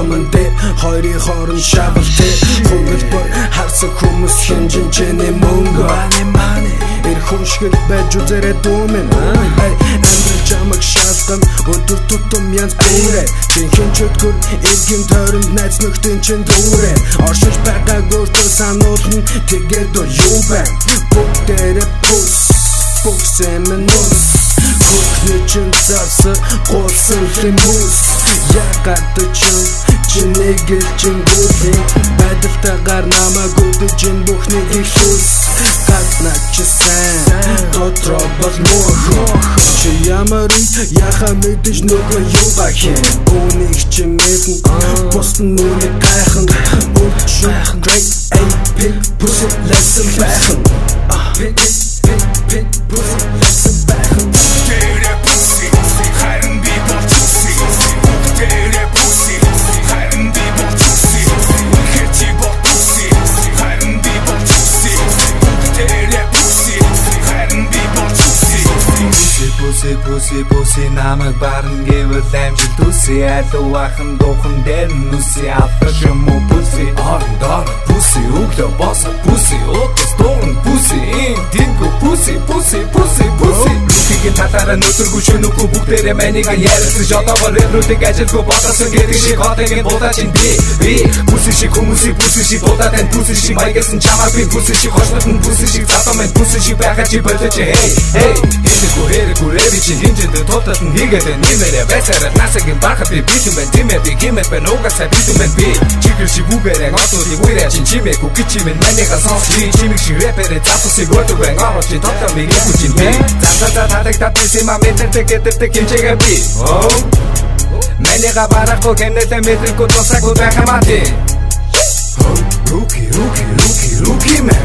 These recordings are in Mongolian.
юмн дээр хоёрын хооронд шавалтай хөнгөлбөр харсан хүмүүс хинжинчэний мөнгө. Мани мани. Эр хүншгэл байж үзэрэ дүүмэн амьдрал чамаг шалтган өдөр тутам янз бүрэ жинхэнэ чөтгөр эргэн тойронд найз нөхдийн чин дүүрэ оршиж байгаа гөртөө сануулна тэгээд юу байна бүгдээрээ пус Боксэмэн нус чин царсар голсон лимус Ягаад чин чинийг л чингүүлийн Байдалтайгаар намайг өдөж ин бүхний ихлүүс. Гадна чи сайн Дотроо бол муухай Чи ямар яха мэдэж нөгөө юуга хийн Үүнийг чи мэдэн Бус нь нүний Pussy pussy pussy намайг барн гэвэл амжилт үсэ алуу ахын дуухан дээр нүсэ авах юм уу pussy орон доор pussy өглөө бос pussy өдөс дуурн pussy динго pussy pussy pussy pussy Тигийн татаараа нөтөргүй шөнөгүй бүгдээрээ манийга ярисан жодоогоор рэпрүүдийг ажилгүй бодосон гэдэг шиг хотын будаа чинь би би. Pussy шиг хүмүүсийг pussy шиг будаа тань pussy шиг маягсан чамаа би pussy шиг хошлон pussy шиг цаатаа мен pussy шиг байхад чи болооч hey hey Хинэгүй хэрэггүй рэби чи хинжэнд тултад нь хийгээд нэмэрэ байсараа насагийн бахад би битэн байна. Тийм ээ би гимэт байна угаасаа битэн байна би. Чигэр шиг үгээрээ отууд үерэ чин чимээ гүгч чимээ манайга сонс чи. Чимэг шиг рэперэ запусыг өдөг байна. Ороо чи тотлоо ми гүгч чин би за за тадаг татны сима мэдэрдэг гэдэрдэг хинчээгээ би. Оо. Манайга барахгүй хэмнэлээ мэдрэггүй тусаагүй байх хамаатай Rookie, rookie, rookie, rookie man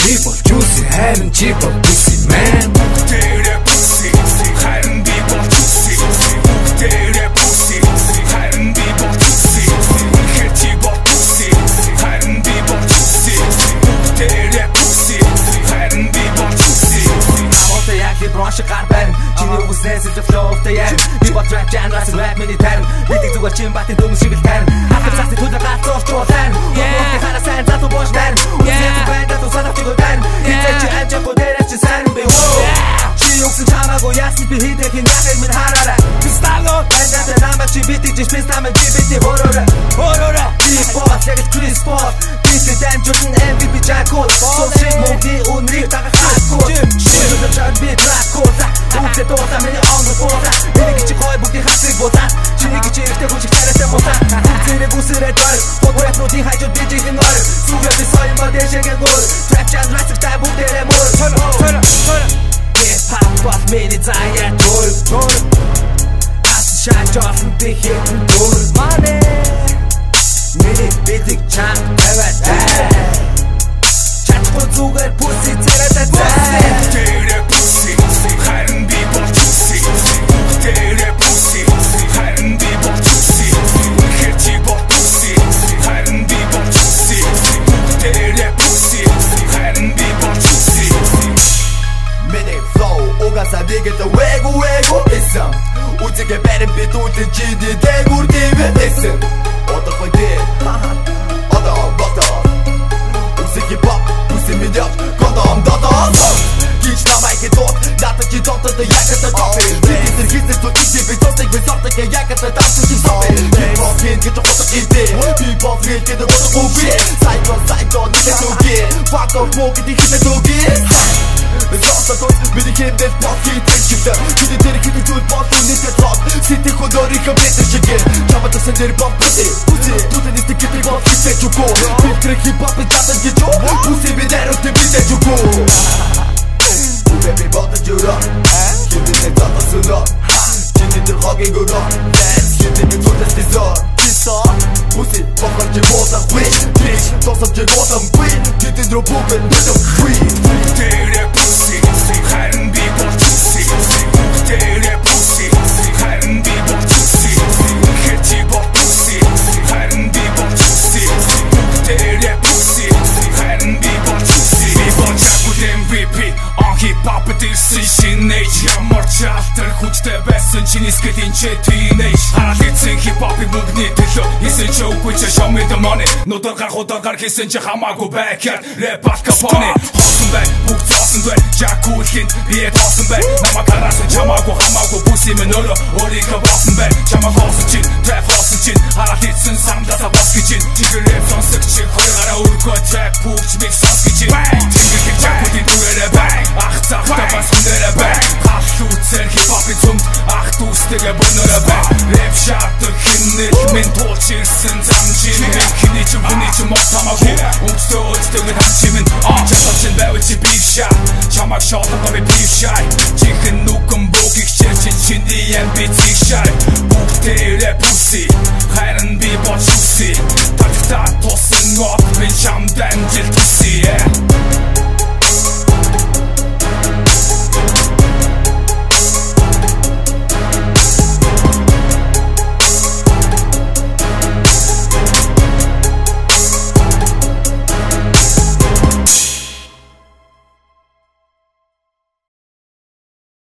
People juicy, харин чи бол pussy man Дээрэ pussy. Харин би болчихси Дээрэ pussy. Харин би болчихси Хэрчи бол pussy. Харин би болчихси Дээрэ pussy. Харин би болчихси Намайг яг л бронш гар барин Чиний үгснээс л флоутай яар Би бол rap жанраас rap миний тарин Бидэг зүгээр чин батын дөмс шиг л тарин Хатар цаasti төлөв гацууч чуулан Бүгд хараа сайн зату бош нарин Үсээс байна ту санах чиг байна Хитэ чи амжахгүй би хидэх ин яг минь хараарай. Пистало Бэндэд намайг чи битэж спес намайг би бити хоророй Хоророй Би бос яг л Крис Пол Бити дамжуулан MVP Jackal Соши мөнгө үнрийг дагах хаагүй Шинэ чар би Dracula Үгсэ дуула миний онгор буула Энийг чи гой бүгдийн хасрыг буулаа Чиний чи эрэгтэй хүн шиг тариатай буулаа Үгсэрэг үсэрэг дор Фото рэпруудын хайжууд би жихэн ор Сүгэ би соён ба дэшэгээ гөр Trap jazz rap та бүгдээрээ мөр Чоно чоно чоно Hip hop бол миний заяа төр Ас олон би хитэн төр Money Миний бидэг чам тавиад Чадахгүй зүгээр pussy царайтай цай. Дээрэ pussy Харин би болчихси Дээрэ pussy Харин би болчихси Хэрчи бол pussy Харин би болчихси Дээрэ pussy Харин би болчихси Миний flow угаасаа вэго исэн Үзэгэ барин бид үүдэн чиний дээгүр дэвэ исэн Одохгүй дэ Одоо бото Үзэгэ pop Үсэ миньяк Кондом додоо Гич намайг дот Ната чи дотод ягат топи Бидний зэрэгтэй ту ити би тостыг би сортыг ягат тапсан чи сопи Би бокин гэж хотог ити Би бок гэл гэдэг бодох үгүй Сайдо сайдо нэгэн үгүй. Fuck off мог гэдэг хэлээд үгүй Зоосоо миний хэмдэл подкит чигтэ Бидний дээр хэдэн зүйл болов нийтэд рок Сити хонорихо битэр чигэ Чамата сэн дээр бок бүти Бүти Бүти нисти гэдэг бок хитэж үгүй. Бифтрэх хип-хоп чадан гэж юу? Бүси би нэрүүтэ мэдэж үгүй. Үбэ би бодож өрөө Хэмдэл нэг зата сүнөө Чиний дээр хогийн өрөө Dance хэмдэл би зүлэс тисоо Тисоо Бүси бокор чи болон queen Bitch Тосом чи болон queen Тэдэн рүү бүгэн бүдэн free hop дэрсэн шинэж Ямар ч teenage. Хараад хийсэн хипхопыг мөнгөний төлөө. Хийсэн ч үгүй ч show me the money. Нодор гарах ударгаар хийсэн ч хамаагүй backyard. Rap Al Capone Хоосон бай, бүх зоосон бай Жакуулхин бие тоосон бай. Намаа тараасан чамаагүй хамаагүй бүс юм нөрөө Өөрийгөө боосон бай. Чамаа хоосон чинь, trap хоосон чинь. Хараад хийсэн самдасаа бос гэж чинь Чигэр rap сонсог чи хоёр гараа өргөө trap пүүч мix сонс гэж чинь Рэп шаатар хиннэл минь туулж ирсэн зам чимээ Хиний ч хүний ч мод хамаагүй. Өмчтөө өөртөө минь хан чимэн. Чатар чин байвал чи бив шаа Чамаг шоолон гомь бив шаа Чихэн нүгэн бүг их чэр чин чиний амбициг шаа Бүгдээ рэп үсээ